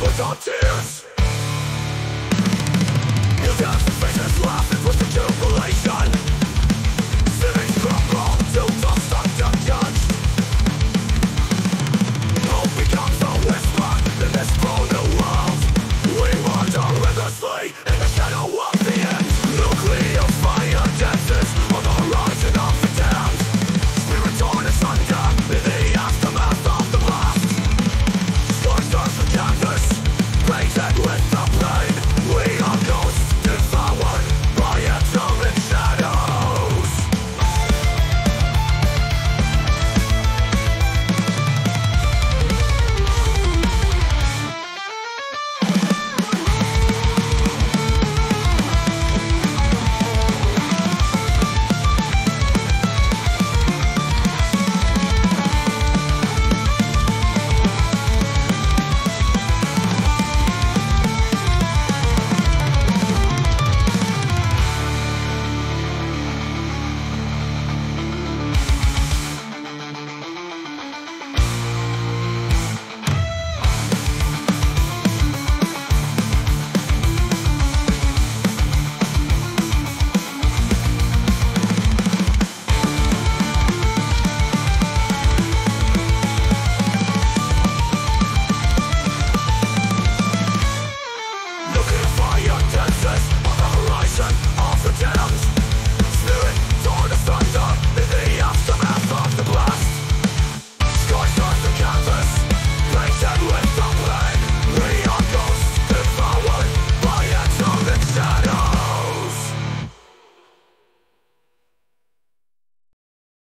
without tears You just.